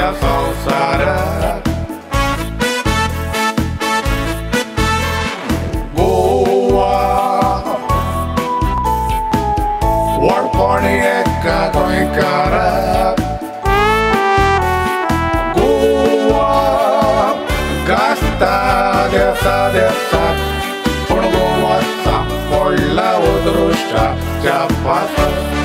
या संसारात गोवा वडपणी एका गोंयकारात गोवा गाजता देसा देसा पण गोवा सापडला उदृष्टाच्या पासात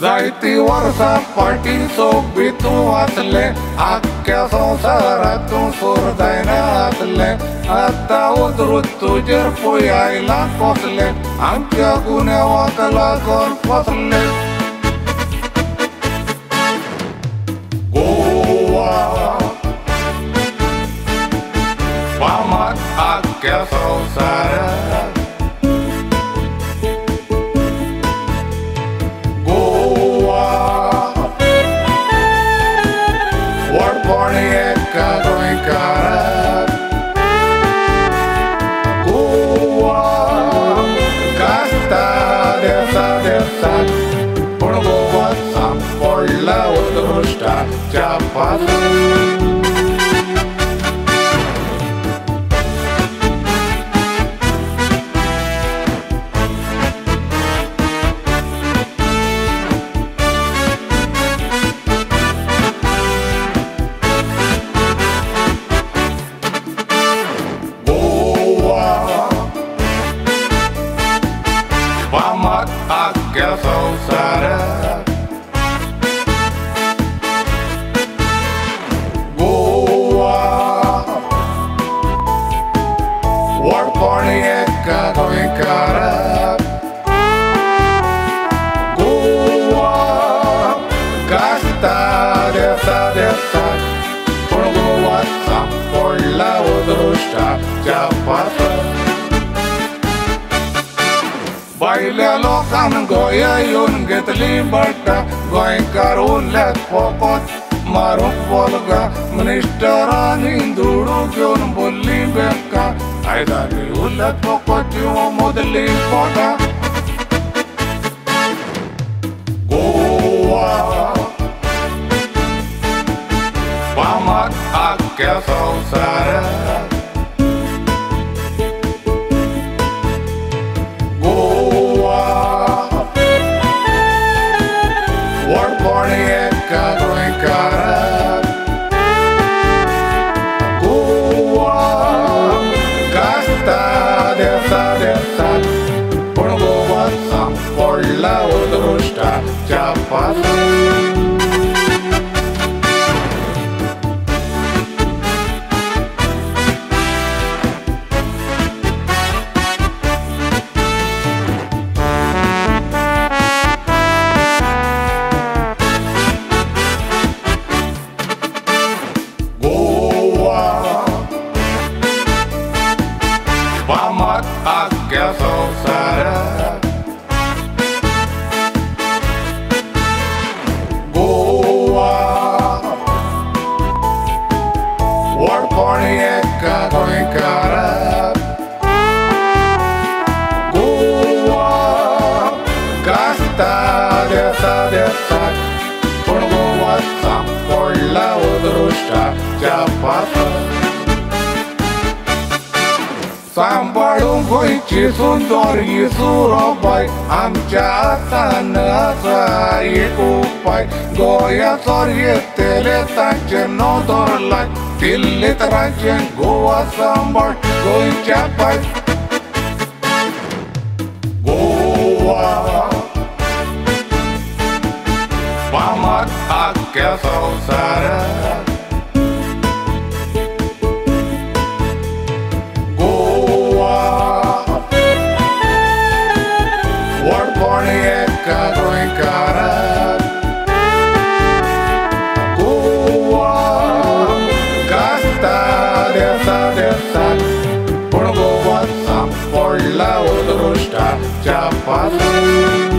जायती वर्सां फाटी सोबीतूं वाचले आख्या संवसारातूं सूर जायना आसले आतां उदरूच तुजेर पळयला कोसले आमच्या गुन्यांवाक लागून फसले गोवा. फामाद आख्या संवसारात Vamos a que son भायल्या लोकांन गोंया येवन घेतली बट्टा गोंयकार उरल्यात पोकोत मारूंक बोलगा मिनिस्टरांनी दुडू घेवन बोल्ली बेका आयदारी उरल्यात पोकोत जिवो मोदली पोटा गोवा फामाद आख्या संवसारात ucapan कास्ता देसा देसाक पूण गोवा सांपडला उदृश्टाच्या पासून सांभाळून गोंयची सुंदर ही सुरोबाय आमच्या हातान एक उपाय गोंयाचो येतेले तांचे नोदर लाय दिल्ली राज्य गोवा सांभाळ गोंयच्या पाय Goa hot, I guess I'll set it. Caro Goa Gastar essa dessa Por Goa Sam Por lá o está Já passou